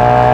Bye.